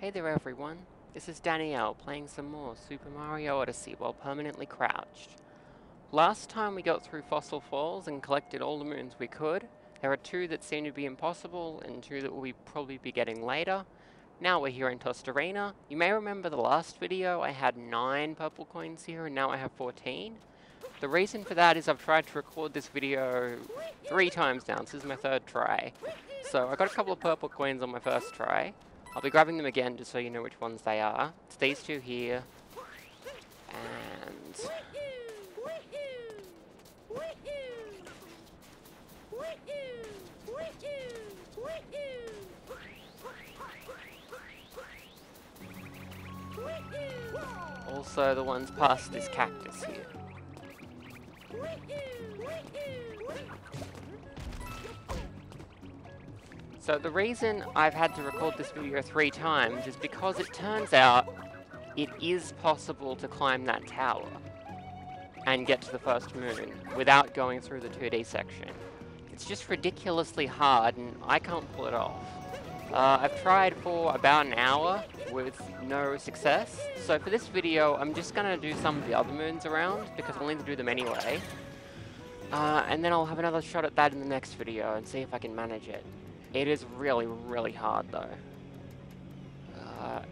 Hey there everyone, this is Danielle playing some more Super Mario Odyssey while permanently crouched. Last time we got through Fossil Falls and collected all the moons we could. There are two that seem to be impossible and two that we'll probably be getting later. Now we're here in Tostarena. You may remember the last video I had 9 purple coins here and now I have 14. The reason for that is I've tried to record this video three times now, this is my third try. So I got a couple of purple coins on my first try. I'll be grabbing them again just so you know which ones they are. It's these two here. And... Also the ones past this cactus here. So the reason I've had to record this video three times is because it turns out it is possible to climb that tower and get to the first moon without going through the 2D section. It's just ridiculously hard and I can't pull it off. Uh, I've tried for about an hour with no success, so for this video I'm just going to do some of the other moons around because I'll need to do them anyway. Uh, and then I'll have another shot at that in the next video and see if I can manage it. It is really, really hard though. Uh,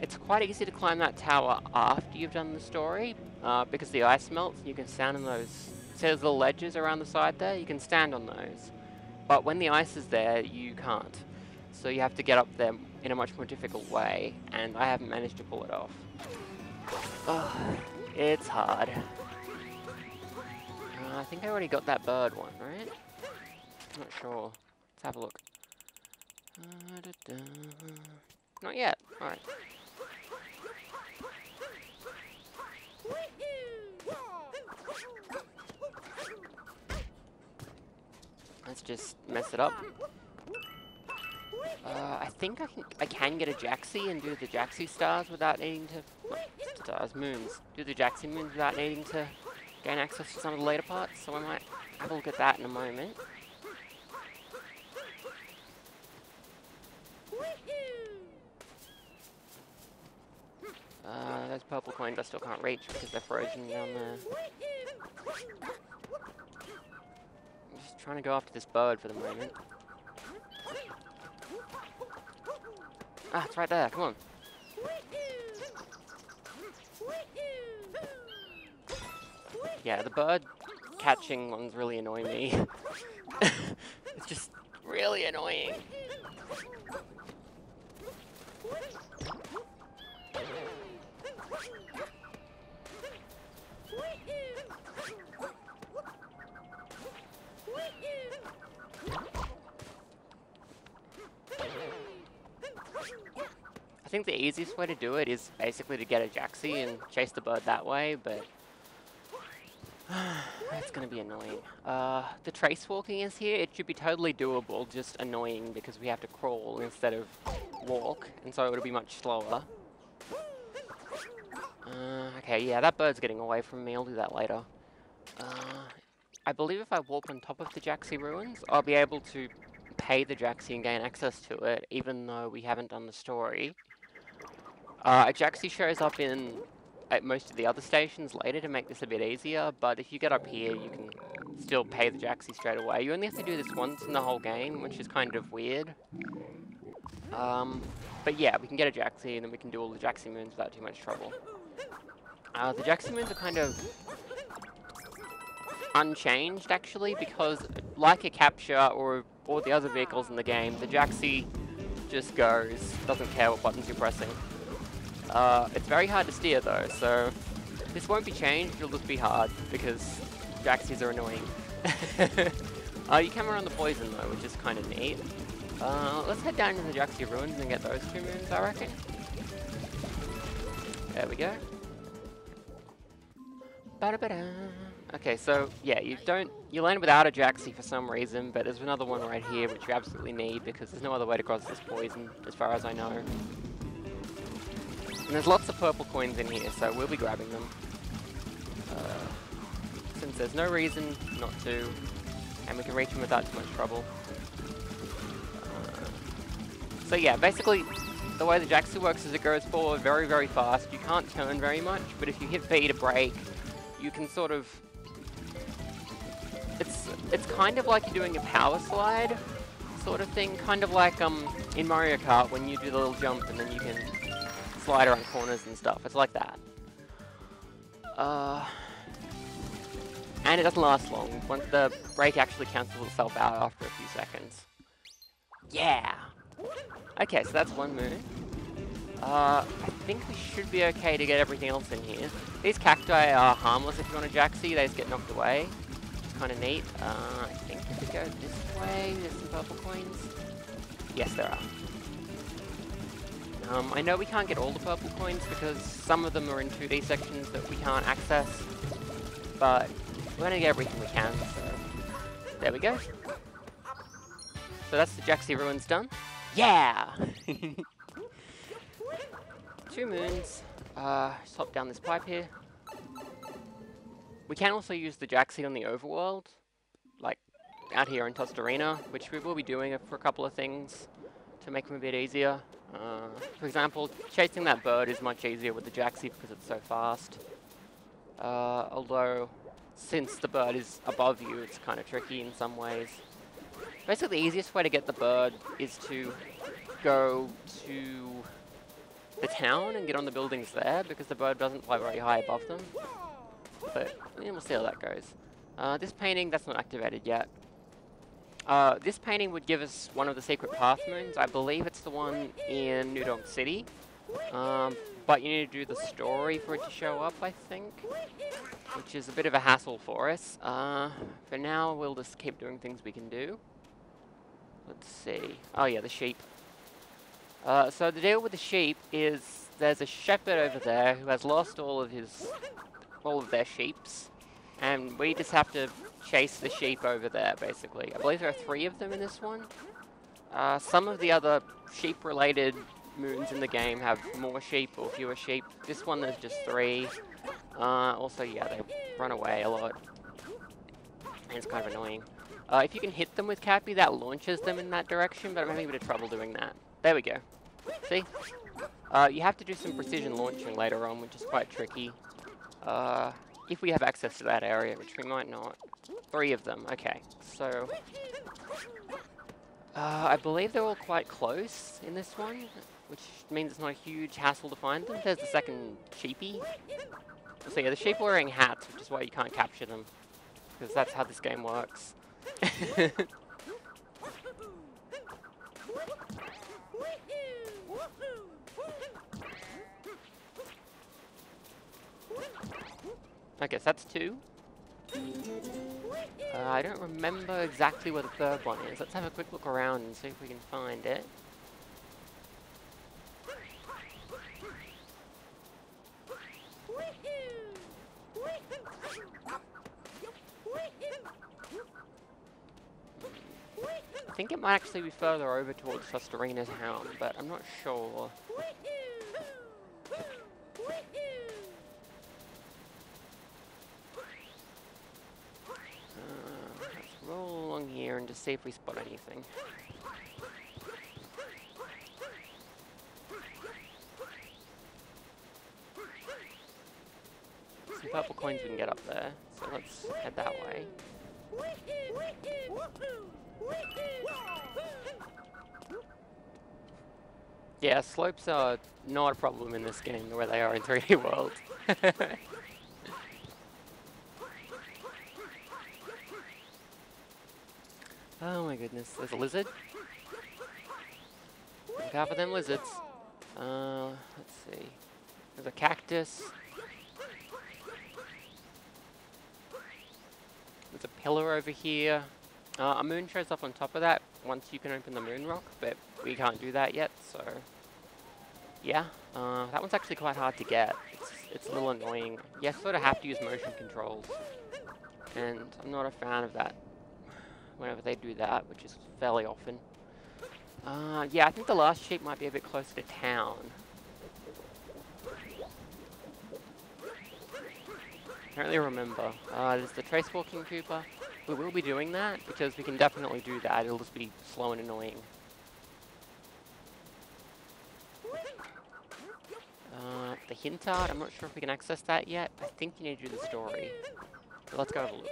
it's quite easy to climb that tower after you've done the story, uh, because the ice melts and you can stand on those, see those little ledges around the side there? You can stand on those. But when the ice is there, you can't. So you have to get up there in a much more difficult way, and I haven't managed to pull it off. It's hard. Uh, I think I already got that bird one, right? Not sure. Let's have a look. Uh, da -da. Not yet. Alright. Let's just mess it up. Uh, I think I can I can get a Jaxi and do the Jaxi stars without needing to stars moons. Do the Jaxi moons without needing to gain access to some of the later parts. So I might have a look at that in a moment. Purple coins I still can't reach because they're frozen down there. I'm just trying to go after this bird for the moment. Ah, it's right there, come on. Yeah, the bird catching ones really annoy me. it's just really annoying. Think the easiest way to do it is basically to get a Jaxi and chase the bird that way, but that's to be annoying. Uh, the trace walking is here. It should be totally doable, just annoying because we have to crawl instead of walk, and so it would be much slower. Uh, okay, yeah, that bird's getting away from me. I'll do that later. Uh, I believe if I walk on top of the Jaxi ruins, I'll be able to pay the Jaxi and gain access to it, even though we haven't done the story. Uh, a Jaxi shows up in at most of the other stations later to make this a bit easier, but if you get up here, you can still pay the Jaxi straight away. You only have to do this once in the whole game, which is kind of weird. Um, but yeah, we can get a Jaxi, and then we can do all the Jaxi moons without too much trouble. Uh, the Jaxi moons are kind of unchanged, actually, because like a Capture or all the other vehicles in the game, the Jaxi just goes, doesn't care what buttons you're pressing. Uh, it's very hard to steer though, so this won't be changed, it'll just be hard because Jaxis are annoying. uh, you can run the poison though, which is kind of neat. Uh, let's head down to the Jaxi ruins and get those two moons, I reckon. There we go. Ba -da -ba -da. Okay, so yeah, you don't you land without a Jaxi for some reason, but there's another one right here which you absolutely need because there's no other way to cross this poison, as far as I know. And there's lots of purple coins in here, so we'll be grabbing them. Uh, since there's no reason not to, and we can reach them without too much trouble. Uh, so yeah, basically, the way the Jaxi works is it goes forward very, very fast. You can't turn very much, but if you hit B to brake, you can sort of... It's, it's kind of like you're doing a power slide sort of thing, kind of like um in Mario Kart when you do the little jump and then you can slide around corners and stuff. It's like that. Uh, and it doesn't last long. Once the brake actually cancels itself out after a few seconds. Yeah! Okay, so that's one moon. Uh, I think we should be okay to get everything else in here. These cacti are harmless if you want a Jaxi, they just get knocked away. It's kind of neat. Uh, I think if we go this way, there's some purple coins. Yes, there are. Um, I know we can't get all the purple coins because some of them are in 2D sections that we can't access, but we're going to get everything we can, so there we go. So that's the Jaxi Ruins done. Yeah! Two moons. Uh, hop down this pipe here. We can also use the Jaxi on the overworld, like out here in Tostarena, which we will be doing for a couple of things to make them a bit easier. Uh, for example, chasing that bird is much easier with the Jaxi because it's so fast. Uh, although, since the bird is above you, it's kind of tricky in some ways. Basically, the easiest way to get the bird is to go to the town and get on the buildings there, because the bird doesn't fly very high above them. But, yeah, we'll see how that goes. Uh, this painting, that's not activated yet. Uh, this painting would give us one of the secret path moons. I believe it's the one in New Donk City. Um, but you need to do the story for it to show up, I think. Which is a bit of a hassle for us. Uh, for now, we'll just keep doing things we can do. Let's see. Oh yeah, the sheep. Uh, so the deal with the sheep is there's a shepherd over there who has lost all of his, all of their sheeps. And we just have to chase the sheep over there, basically. I believe there are three of them in this one. Uh, some of the other sheep-related moons in the game have more sheep or fewer sheep. This one there's just three. Uh, also, yeah, they run away a lot. And it's kind of annoying. Uh, if you can hit them with Cappy, that launches them in that direction, but I'm having a bit of trouble doing that. There we go. See? Uh, you have to do some precision launching later on, which is quite tricky. Uh, if we have access to that area, which we might not. Three of them, okay. So, uh, I believe they're all quite close in this one, which means it's not a huge hassle to find them. There's the second sheepy. So yeah, the sheep are wearing hats, which is why you can't capture them, because that's how this game works. I guess that's two. Uh, I don't remember exactly where the third one is. Let's have a quick look around and see if we can find it. I think it might actually be further over towards Tostarena town, but I'm not sure. Here and just see if we spot anything. Some purple coins we can get up there, so let's head that way. Yeah, slopes are not a problem in this game the way they are in 3D World. Oh my goodness, there's a lizard. Look out for them lizards. Uh, let's see. There's a cactus. There's a pillar over here. Uh, a moon shows up on top of that once you can open the moon rock, but we can't do that yet, so... Yeah, uh, that one's actually quite hard to get. It's, it's a little annoying. You sort of have to use motion controls, and I'm not a fan of that whenever they do that, which is fairly often. Uh, yeah, I think the last sheep might be a bit closer to town. I don't really remember. Uh, there's the Trace Walking Koopa. We will be doing that, because we can definitely do that. It'll just be slow and annoying. Uh, the hint art, I'm not sure if we can access that yet. I think you need to do the story. Let's go have a look.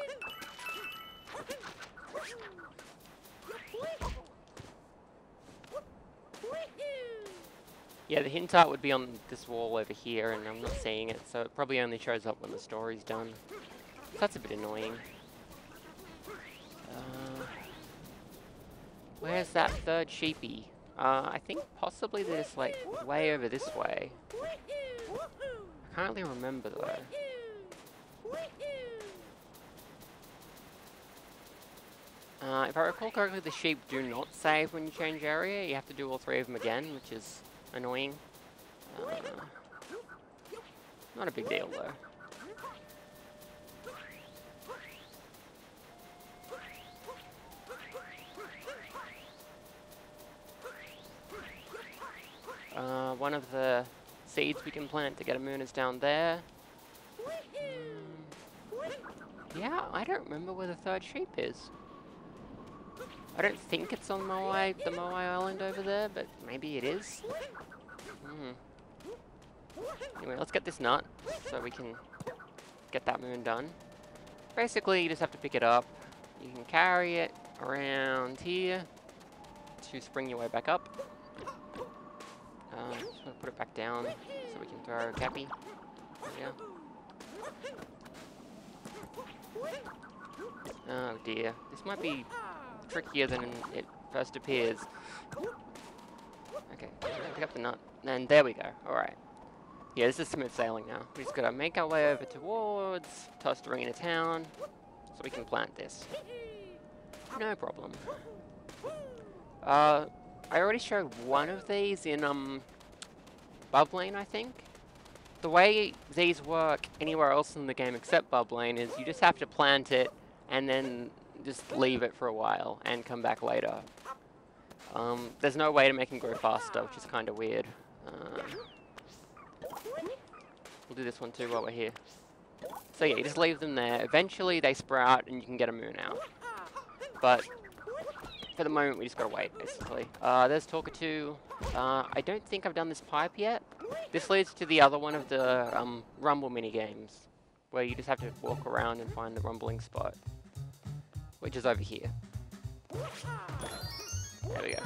Yeah, the hint art would be on this wall over here, and I'm not seeing it, so it probably only shows up when the story's done. So That's a bit annoying. Uh, where's that third sheepy? Uh, I think possibly they're just like way over this way. I can't really remember though. Uh, if I recall correctly, the sheep do not save when you change area. You have to do all three of them again, which is annoying. Uh, not a big deal though. Uh, one of the seeds we can plant to get a moon is down there. Mm, yeah, I don't remember where the third sheep is. I don't think it's on Moai, the Moai Island over there, but maybe it is. Hmm. Anyway, let's get this nut so we can get that moon done. Basically, you just have to pick it up. You can carry it around here to spring your way back up. Uh, just want to put it back down so we can throw a Cappy. Yeah. Oh dear. This might be trickier than it first appears. Okay, pick up the nut. And there we go. Alright. Yeah, this is smooth sailing now. We just gotta make our way over towards Tostarena town so we can plant this. No problem. Uh, I already showed one of these in um, Bubblaine, I think. The way these work anywhere else in the game except Bubblaine is you just have to plant it and then just leave it for a while and come back later. Um, there's no way to make them grow faster, which is kind of weird. Uh, we'll do this one too while we're here. So yeah, you just leave them there. Eventually they sprout and you can get a moon out. But for the moment, we just gotta wait, basically. Uh, there's Talkatoo. Uh, I don't think I've done this pipe yet. This leads to the other one of the um, Rumble mini games, where you just have to walk around and find the rumbling spot, which is over here. There we go.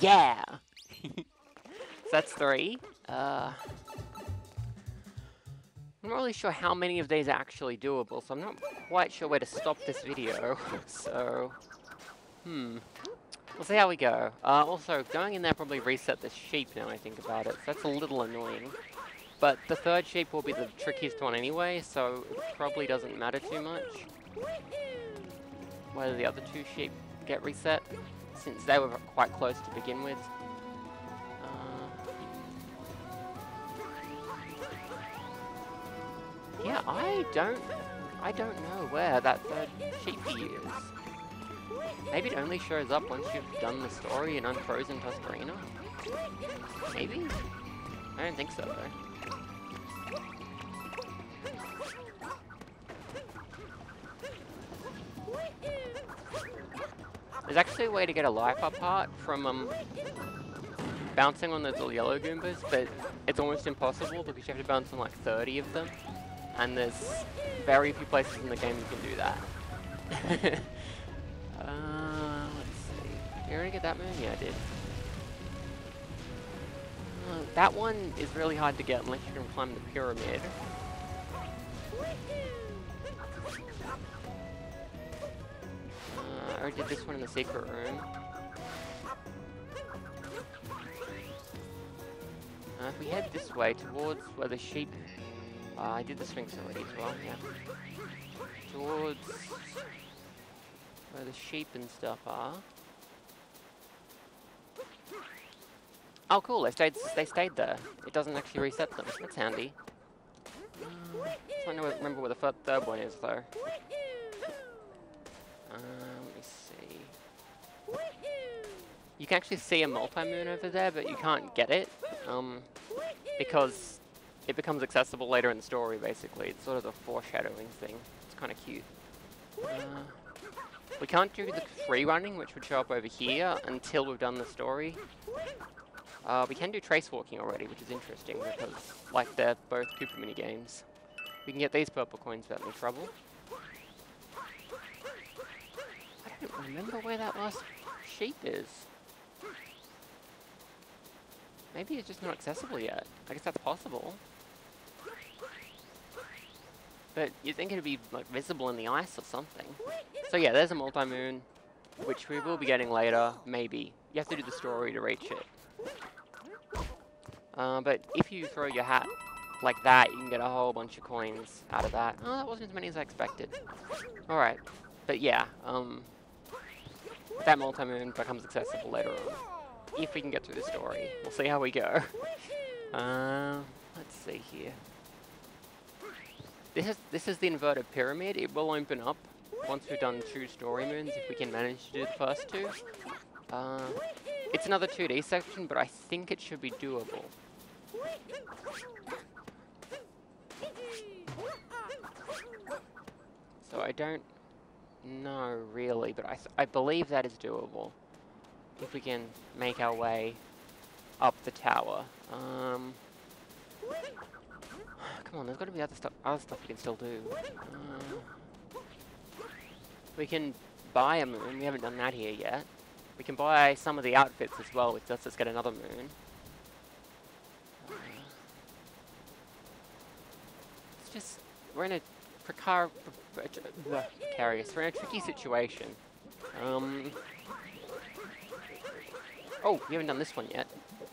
Yeah! so that's three. Uh, I'm not really sure how many of these are actually doable, so I'm not quite sure where to stop this video. so, hmm. We'll see how we go. Uh, also, going in there probably reset the sheep now I think about it, so that's a little annoying. But the third sheep will be the trickiest one anyway, so it probably doesn't matter too much. Whether the other two sheep get reset, since they were quite close to begin with. Uh, yeah, I don't... I don't know where that third sheepy is. Maybe it only shows up once you've done the story in Unfrozen Tostarena? Maybe? I don't think so, though. There's actually a way to get a life up from um, bouncing on those little yellow Goombas, but it's almost impossible because you have to bounce on like 30 of them and there's very few places in the game you can do that. uh, let's see. Did you already get that moon? Yeah, I did. Uh, that one is really hard to get unless you can climb the pyramid. Already did this one in the secret room. Uh, if we head this way towards where the sheep uh, I did the Sphinx already as well, yeah. Towards where the sheep and stuff are. Oh cool, they stayed they stayed there. It doesn't actually reset them. That's handy. Uh, I don't remember where the third one is though. See. You can actually see a multi-moon over there, but you can't get it. Um, because it becomes accessible later in the story, basically. It's sort of a foreshadowing thing. It's kind of cute. Uh, we can't do the free running, which would show up over here, until we've done the story. Uh, we can do trace walking already, which is interesting because, like, they're both Koopa mini games. We can get these purple coins without any trouble. I don't remember where that last sheep is. Maybe it's just not accessible yet. I guess that's possible. But you'd think it'd be like visible in the ice or something. So yeah, there's a multi-moon, which we will be getting later, maybe. You have to do the story to reach it. Uh, but if you throw your hat like that, you can get a whole bunch of coins out of that. Oh, that wasn't as many as I expected. Alright. But yeah, um, that multi-moon becomes accessible later on. If we can get through the story. We'll see how we go. Uh, let's see here. This is, this is the inverted pyramid. It will open up once we've done two story moons, if we can manage to do the first two. Uh, it's another 2D section, but I think it should be doable. So I don't know really, but I, I believe that is doable. If we can make our way up the tower. Um, come on, there's got to be other stuff, other stuff we can still do. Uh, we can buy a moon. We haven't done that here yet. We can buy some of the outfits as well, which lets us get another moon. Uh, it's just we're in a precar precarious. We're in a tricky situation. Um. Oh, we haven't done this one yet.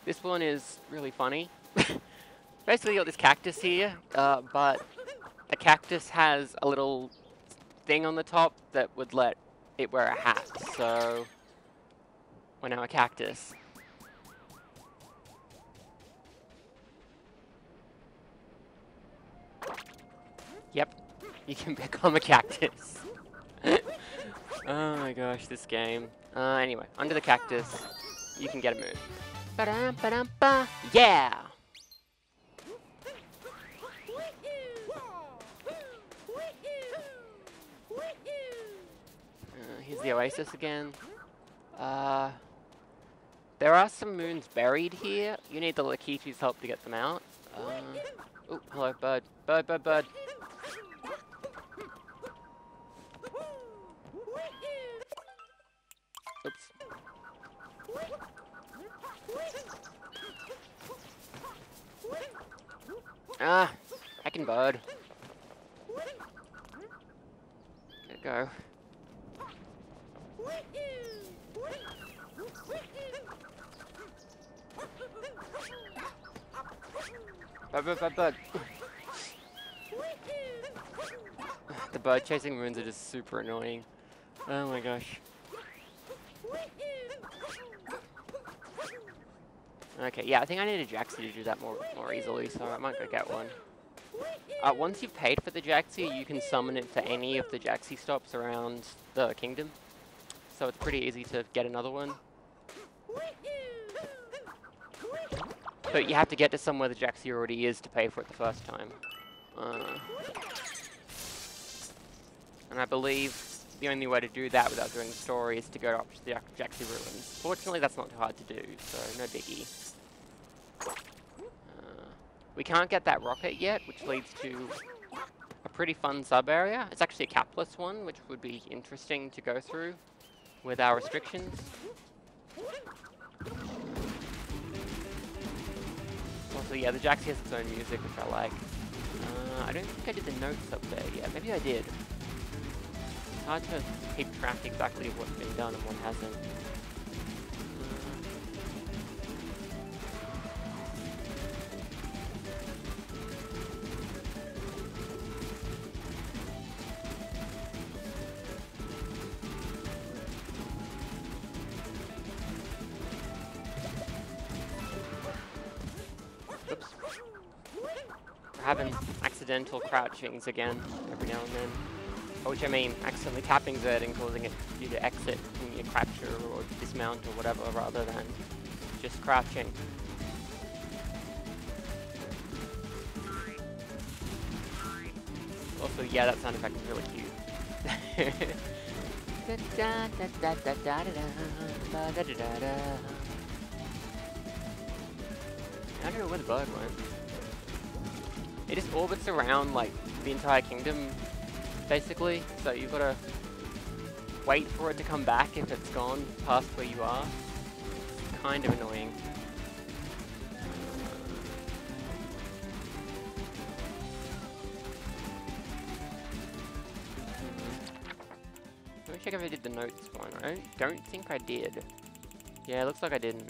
This one is really funny. Basically, you got this cactus here, uh, but the cactus has a little thing on the top that would let it wear a hat. So we're now a cactus. You can become a cactus. oh my gosh, this game. Uh, anyway, under the cactus, you can get a moon. Ba -dum, ba -dum, ba. Yeah! Uh, here's the oasis again. Uh, there are some moons buried here. You need the Lakitu's help to get them out. Uh, oh, hello, bird. Bird, bird, bird. Oops. Ah, heckin' bird. There go. Bird, bird, bird, bird. the bird chasing moons are just super annoying. Oh my gosh. Okay, yeah, I think I need a Jaxi to do that more more easily, so I might go get one. Uh, once you've paid for the Jaxi, you can summon it to any of the Jaxi stops around the kingdom. So it's pretty easy to get another one. But you have to get to somewhere the Jaxi already is to pay for it the first time. Uh, and I believe the only way to do that without doing the story is to go up to the Jaxi ruins. Fortunately, that's not too hard to do, so no biggie. Uh, we can't get that rocket yet, which leads to a pretty fun sub-area. It's actually a capless one, which would be interesting to go through with our restrictions. Also, yeah, the Jaxi has its own music, which I like. Uh, I don't think I did the notes up there yet. Maybe I did. Hard to keep track exactly of what's been done and what hasn't. We're having accidental crouchings again every now and then. Which I mean, accidentally tapping Z and causing it you to exit in your capture or dismount or whatever rather than just crouching. Also, yeah, that sound effect is really cute. I don't know where the bird went. It just orbits around like the entire kingdom, basically. So you've got to wait for it to come back if it's gone past where you are. Kind of annoying. Let me check if I did the notes one. I don't, don't think I did. Yeah, it looks like I didn't.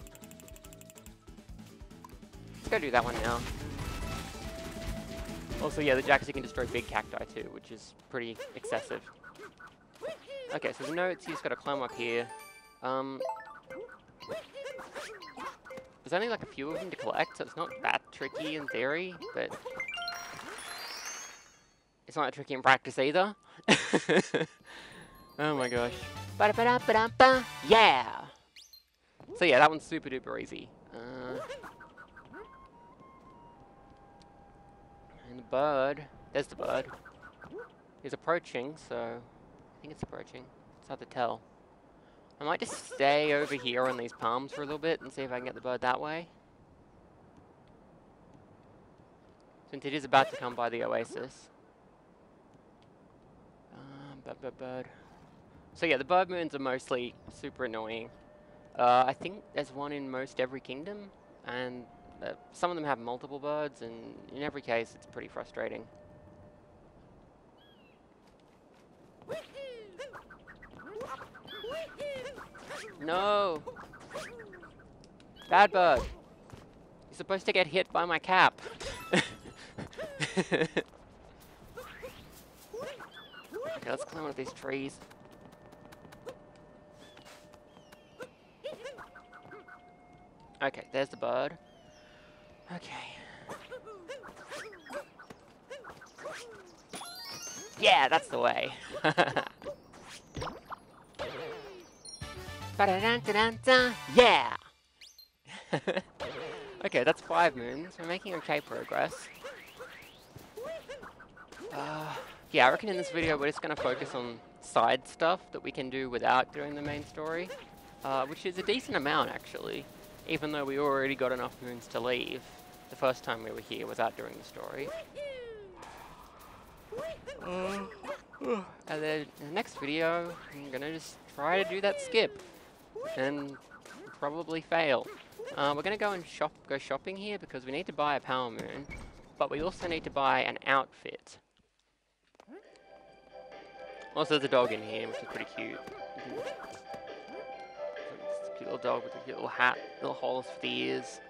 Let's go do that one now. Also, yeah, the Jaxi can destroy big cacti too, which is pretty excessive. Okay, so the notes, you just gotta climb up here. Um, there's only like a few of them to collect, so it's not that tricky in theory, but it's not that tricky in practice either. oh my gosh. Ba -da -ba -da -ba -ba. Yeah! So yeah, that one's super duper easy. The bird, there's the bird. He's approaching, so I think it's approaching. It's hard to tell. I might just stay over here on these palms for a little bit and see if I can get the bird that way. Since it is about to come by the oasis. Um, bird, bird, bird. So yeah, the bird moons are mostly super annoying. Uh, I think there's one in most every kingdom, and uh, some of them have multiple birds, and in every case, it's pretty frustrating. No! Bad bird! You're supposed to get hit by my cap. okay, let's climb one of these trees. Okay, there's the bird. Okay. Yeah, that's the way. yeah! okay, that's five moons. We're making okay progress. Uh, yeah, I reckon in this video we're just going to focus on side stuff that we can do without doing the main story. Uh, which is a decent amount, actually even though we already got enough moons to leave the first time we were here without doing the story. Uh, and then the next video, I'm gonna just try to do that skip. And probably fail. Uh, we're gonna go and shop, go shopping here because we need to buy a power moon, but we also need to buy an outfit. Also, there's a dog in here, which is pretty cute It's a cute little dog with a cute little hat, little holes for the ears.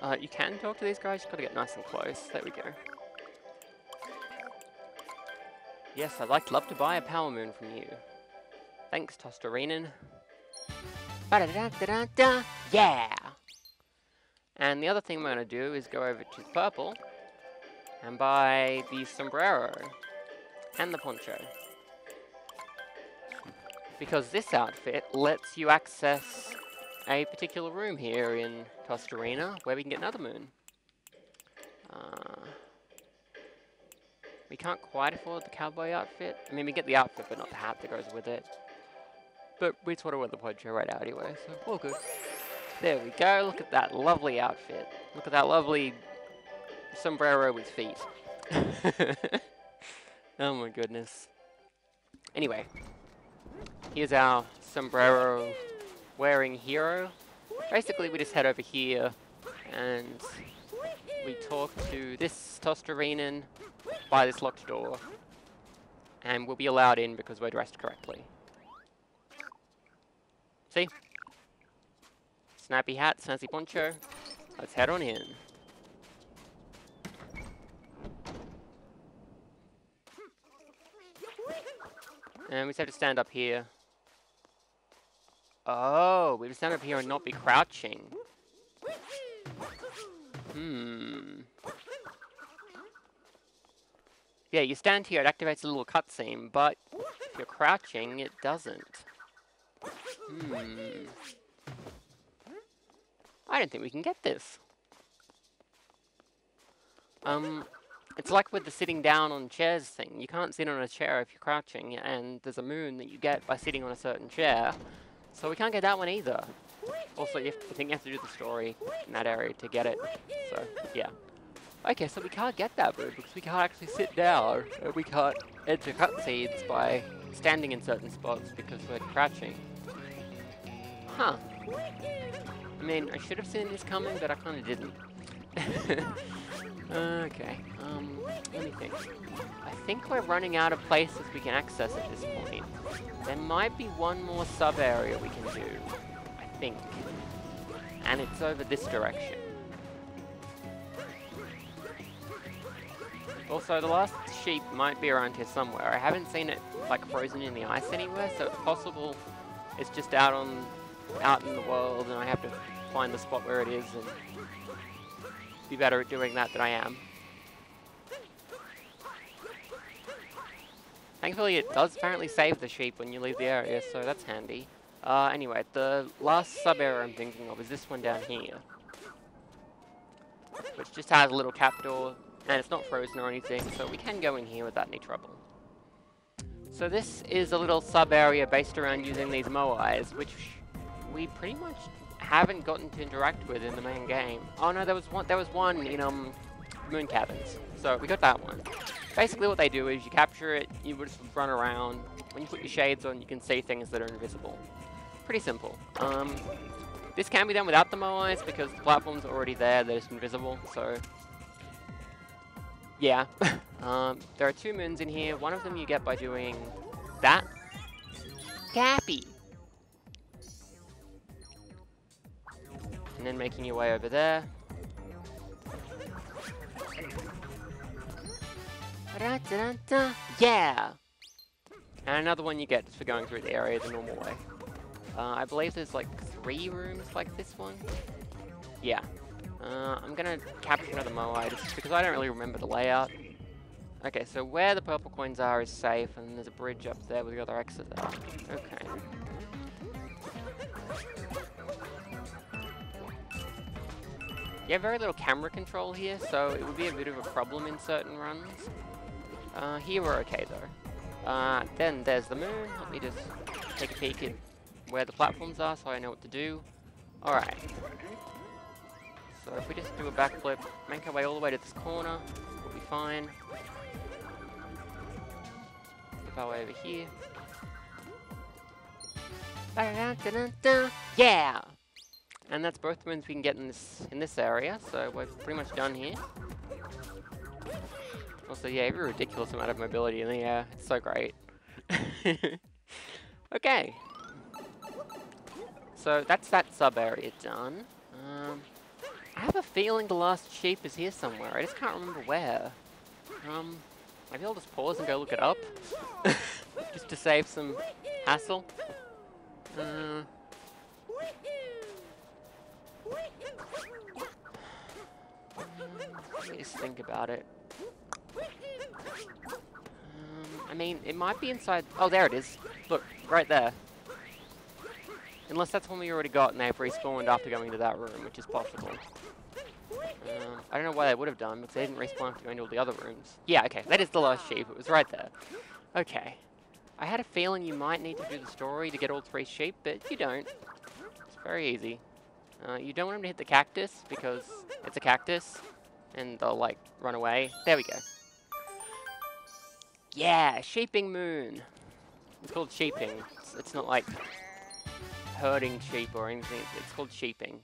Uh, you can talk to these guys, just gotta get nice and close. There we go. Yes, I'd like to love to buy a power moon from you. Thanks, Tostarenan. Ba -da -da -da Yeah! And the other thing we're gonna do is go over to the purple and buy the sombrero and the poncho because this outfit lets you access a particular room here in Tostarena where we can get another moon. Uh, we can't quite afford the cowboy outfit. I mean, we get the outfit, but not the hat that goes with it. But we sort of wear the poncho right now anyway, so all good. There we go. Look at that lovely outfit. Look at that lovely sombrero with feet. oh my goodness. Anyway, Here's our sombrero wearing hero. Basically, we just head over here and we talk to this Tostarenan by this locked door. And we'll be allowed in because we're dressed correctly. See? Snappy hat, snazzy poncho. Let's head on in. And we just have to stand up here. Oh, we stand up here and not be crouching. Hmm. Yeah, you stand here, it activates a little cutscene, but if you're crouching, it doesn't. Hmm. I don't think we can get this. Um, it's like with the sitting down on chairs thing. You can't sit on a chair if you're crouching, and there's a moon that you get by sitting on a certain chair. So we can't get that one either. Also, you have, I think you have to do the story in that area to get it. So, yeah. Okay, so we can't get that move because we can't actually sit down. And we can't enter cutscenes by standing in certain spots because we're crouching. Huh. I mean, I should have seen this coming, but I kind of didn't. okay, um, let me think. I think we're running out of places we can access at this point. There might be one more sub-area we can do, I think. And it's over this direction. Also, the last sheep might be around here somewhere. I haven't seen it, like, frozen in the ice anywhere, so it's possible it's just out on, out in the world and I have to find the spot where it is and be better at doing that than I am. Thankfully, it does apparently save the sheep when you leave the area, so that's handy. Uh, anyway, the last sub-area I'm thinking of is this one down here. Which just has a little cap door, and it's not frozen or anything, so we can go in here without any trouble. So this is a little sub-area based around using these moais, which we pretty much haven't gotten to interact with in the main game. Oh no, there was one. There was one in um, Moon Cabins. So we got that one. Basically, what they do is you capture it, you just run around. When you put your shades on, you can see things that are invisible. Pretty simple. Um, this can be done without the moais because the platform's already there. They're just invisible. So yeah. um, there are two moons in here. One of them you get by doing that. Cappy. And then making your way over there. Yeah! And another one you get just for going through the area the normal way. Uh, I believe there's like three rooms like this one. Yeah. Uh, I'm gonna capture another Moai just because I don't really remember the layout. Okay, so where the purple coins are is safe, and there's a bridge up there where the other exit are. Okay. You have very little camera control here, so it would be a bit of a problem in certain runs. Uh, here we're okay though. Uh, then there's the moon. Let me just take a peek at where the platforms are so I know what to do. Alright. So if we just do a backflip, make our way all the way to this corner, we'll be fine. Flip our way over here. Yeah! And that's both the wins we can get in this in this area, so we're pretty much done here. Also, yeah, every ridiculous amount of mobility in the air. It's so great. okay. So that's that sub-area done. Um, I have a feeling the last sheep is here somewhere. I just can't remember where. Um, maybe I'll just pause and go look it up. just to save some hassle. Uh, Just think about it. Um, I mean, it might be inside... Oh, there it is. Look, right there. Unless that's one we already got and they've respawned after going to that room, which is possible. Um, I don't know why they would have done, because they didn't respawn after going to all the other rooms. Yeah, okay, that is the last sheep. It was right there. Okay. I had a feeling you might need to do the story to get all three sheep, but you don't. It's very easy. Uh, you don't want them to hit the cactus, because it's a cactus, and they'll like run away. There we go. Yeah, Shaping Moon. It's called Shaping. It's, it's not like herding sheep or anything. It's called Shaping.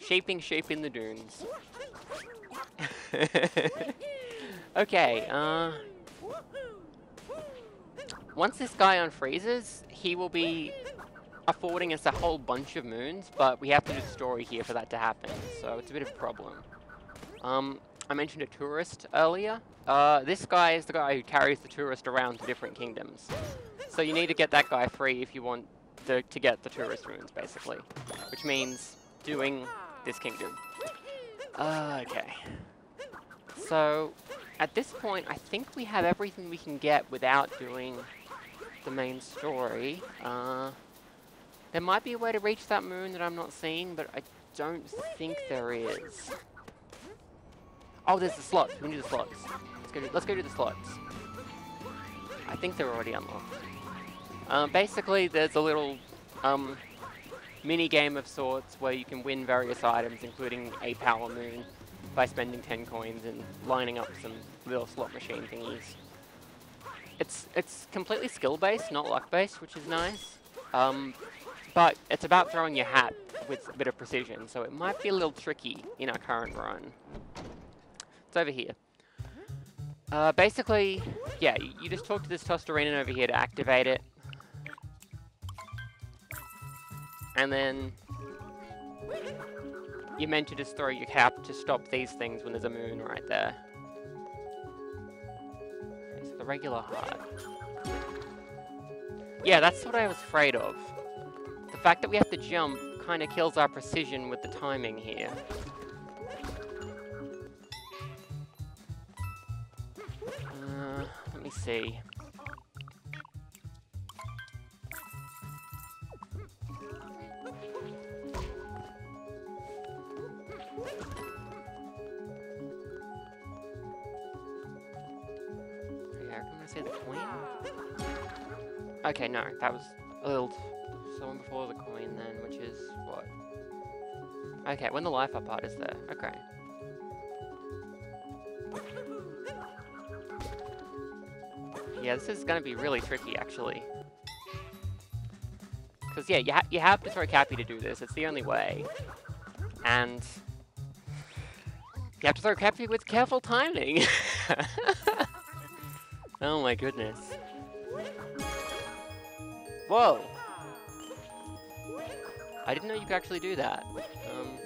Shaping shape in the dunes. okay, uh... Once this guy unfreezes, he will be affording us a whole bunch of moons, but we have to do story here for that to happen, so it's a bit of a problem. Um, I mentioned a tourist earlier. Uh, this guy is the guy who carries the tourist around to different kingdoms. So you need to get that guy free if you want the, to get the tourist runes, basically. Which means doing this kingdom. Uh, okay. So, at this point, I think we have everything we can get without doing the main story. Uh, there might be a way to reach that moon that I'm not seeing, but I don't think there is. Oh, there's the slots. We need the slots. Let's go. Do, let's go the slots. I think they're already unlocked. Um, basically, there's a little um, mini game of sorts where you can win various items, including a power moon, by spending 10 coins and lining up some little slot machine thingies. It's it's completely skill based, not luck based, which is nice. Um, but it's about throwing your hat with a bit of precision, so it might be a little tricky in our current run. It's over here. Uh, basically, yeah, you just talk to this Tostarenan over here to activate it. And then you're meant to just throw your cap to stop these things when there's a moon right there. So the regular heart. Yeah, that's what I was afraid of. The fact that we have to jump kind of kills our precision with the timing here. See. Okay, no, that was a little someone before the coin then, which is what? Okay, when the life up part is there. Okay. Yeah, this is gonna be really tricky actually. Because yeah, you, ha you have to throw Cappy to do this, it's the only way. And you have to throw Cappy with careful timing. oh my goodness. Whoa! I didn't know you could actually do that. Um,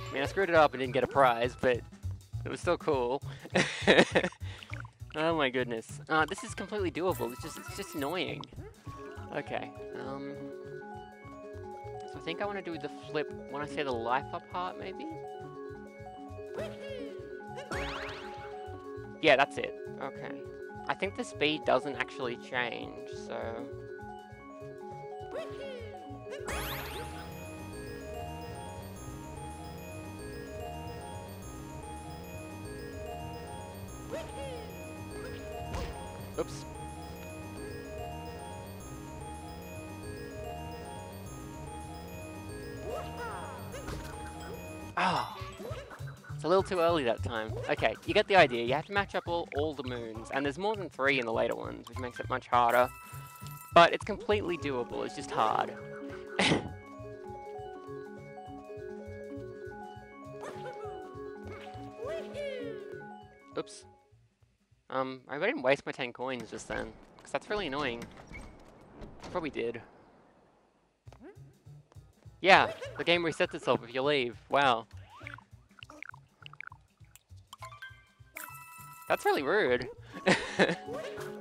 I mean, I screwed it up and didn't get a prize, but it was still cool. oh my goodness. Uh, this is completely doable. It's just, it's just annoying. Okay. Um, so I think I want to do the flip when I say the life up part, maybe? Yeah, that's it. Okay. I think the speed doesn't actually change, so... Oops. Ah! It's a little too early that time. Okay, you get the idea. You have to match up all, all the moons, and there's more than three in the later ones, which makes it much harder. But it's completely doable, it's just hard. Oops. Um, I didn't waste my 10 coins just then, because that's really annoying. Probably did. Yeah, the game resets itself if you leave. Wow. That's really rude.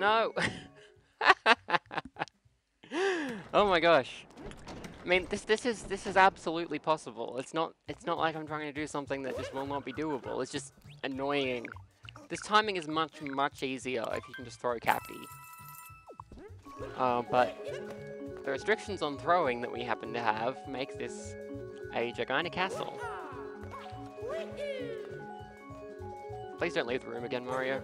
No! oh my gosh. I mean, this this is this is absolutely possible. It's not it's not like I'm trying to do something that just will not be doable. It's just annoying. This timing is much much easier if you can just throw Cappy. Uh, but the restrictions on throwing that we happen to have make this a gigantic castle. Please don't leave the room again, Mario.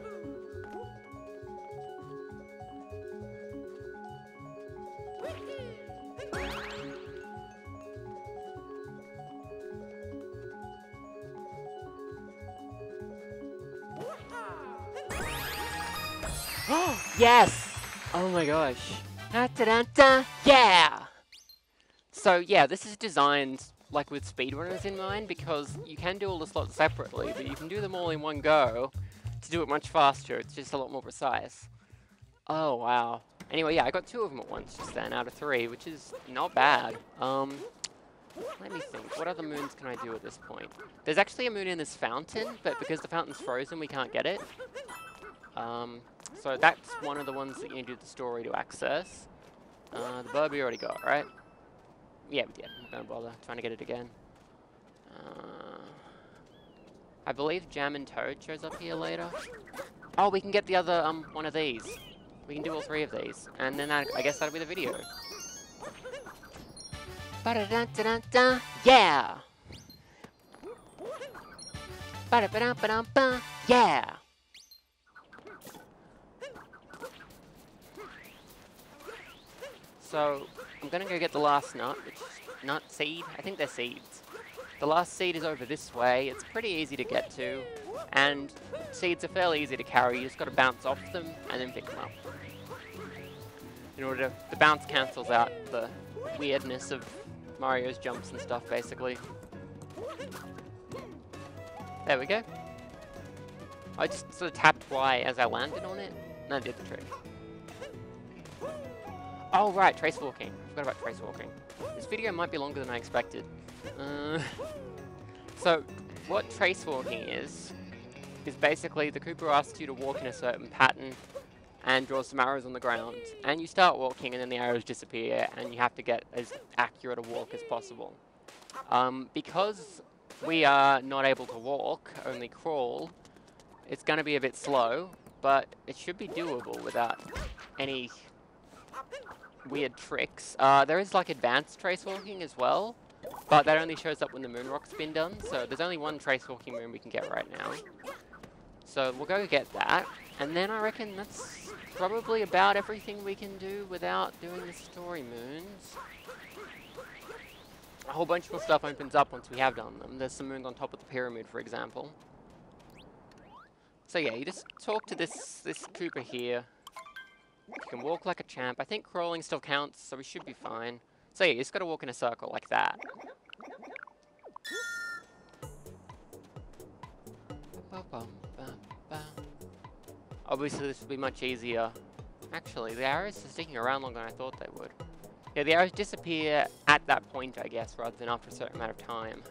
Yes! Oh my gosh. Da -da -da. Yeah! So yeah, this is designed like with speedrunners in mind because you can do all the slots separately, but you can do them all in one go to do it much faster. It's just a lot more precise. Oh, wow. Anyway, yeah, I got two of them at once just then out of three, which is not bad. Um, let me think. What other moons can I do at this point? There's actually a moon in this fountain, but because the fountain's frozen, we can't get it. Um, so that's one of the ones that you need to do the story to access. Uh, the bird we already got, right? Yeah, we did. I'm not bother trying to get it again. Uh, I believe Captain Toad shows up here later. Oh, we can get the other, um, one of these. We can do all three of these. And then that, I guess that'll be the video. Ba -da -da -da -da. Yeah! Ba -da -ba -da -ba -da -ba. Yeah! So, I'm gonna go get the last nut, which nut seed? I think they're seeds. The last seed is over this way. It's pretty easy to get to, and seeds are fairly easy to carry. You just got to bounce off them and then pick them up. In order to, the bounce cancels out the weirdness of Mario's jumps and stuff, basically. There we go. I just sort of tapped Y as I landed on it, and that did the trick. Oh right, trace walking. I forgot about trace walking. This video might be longer than I expected. Uh, so, what trace walking is, is basically the Koopa asks you to walk in a certain pattern and draw some arrows on the ground. And you start walking and then the arrows disappear and you have to get as accurate a walk as possible. Um, because we are not able to walk, only crawl, it's going to be a bit slow, but it should be doable without any weird tricks. Uh, there is like advanced trace walking as well, but that only shows up when the moon rock's been done, so there's only one trace walking moon we can get right now. So we'll go get that, and then I reckon that's probably about everything we can do without doing the story moons. A whole bunch more stuff opens up once we have done them. There's some moons on top of the pyramid, for example. So yeah, you just talk to this, this Koopa here, you can walk like a champ. I think crawling still counts, so we should be fine. So yeah, you just gotta walk in a circle like that. Obviously this will be much easier. Actually, the arrows are sticking around longer than I thought they would. Yeah, the arrows disappear at that point, I guess, rather than after a certain amount of time.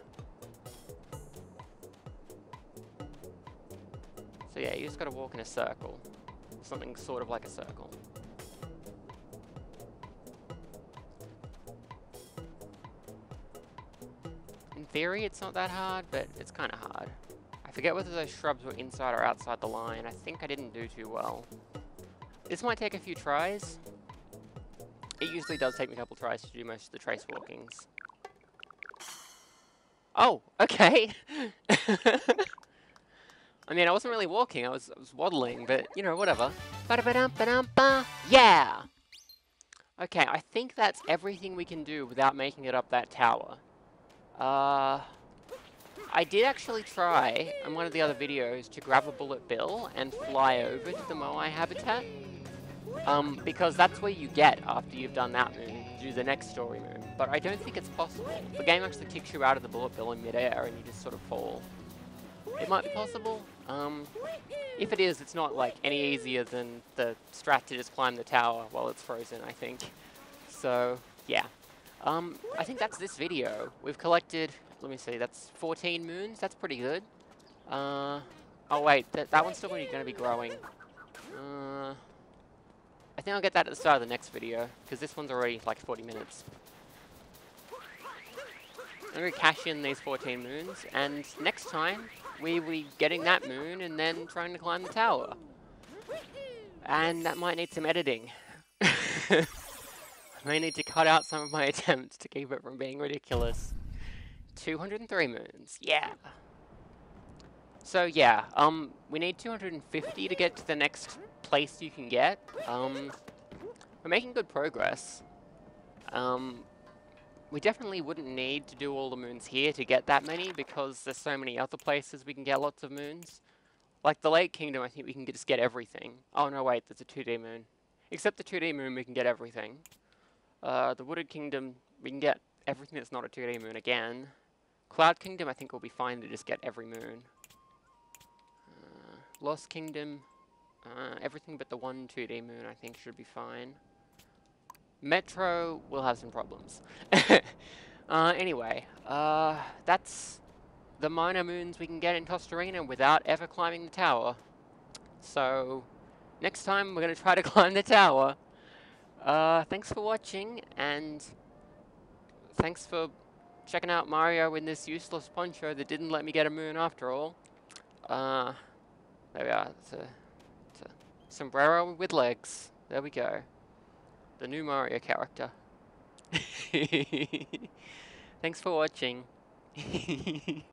So yeah, you just gotta walk in a circle. Something sort of like a circle. In theory, it's not that hard, but it's kind of hard. I forget whether those shrubs were inside or outside the line. I think I didn't do too well. This might take a few tries. It usually does take me a couple tries to do most of the trace walkings. Oh, okay. I mean, I wasn't really walking, I was, I was waddling, but, you know, whatever. Ba -ba -ba. Yeah! Okay, I think that's everything we can do without making it up that tower. Uh, I did actually try, in one of the other videos, to grab a bullet bill and fly over to the Moe-Eye habitat. Um, because that's where you get after you've done that moon, do the next story moon. But I don't think it's possible. The game actually kicks you out of the bullet bill in midair and you just sort of fall. It might be possible. Um, if it is, it's not like any easier than the strat to just climb the tower while it's frozen, I think. So, yeah. Um, I think that's this video. We've collected, let me see, that's 14 moons. That's pretty good. Uh, oh wait, th that one's still going to be growing. Uh, I think I'll get that at the start of the next video, because this one's already like 40 minutes. I'm going to cash in these 14 moons, and next time, we be getting that moon and then trying to climb the tower. And that might need some editing. I may need to cut out some of my attempts to keep it from being ridiculous. 203 moons, yeah. So yeah, um, we need 250 to get to the next place you can get. Um, we're making good progress. Um, we definitely wouldn't need to do all the moons here to get that many because there's so many other places we can get lots of moons. Like the Lake Kingdom, I think we can just get everything. Oh no, wait, there's a 2D moon. Except the 2D moon, we can get everything. Uh, the Wooded Kingdom, we can get everything that's not a 2D moon again. Cloud Kingdom, I think we'll be fine to just get every moon. Uh, Lost Kingdom, uh, everything but the one 2D moon I think should be fine. Metro will have some problems. uh, anyway, uh, that's the minor moons we can get in Tostarena without ever climbing the tower. So, next time we're going to try to climb the tower. Uh, thanks for watching, and thanks for checking out Mario in this useless poncho that didn't let me get a moon after all. Uh, there we are. It's a, it's a sombrero with legs. There we go. The new Mario character. Thanks for watching.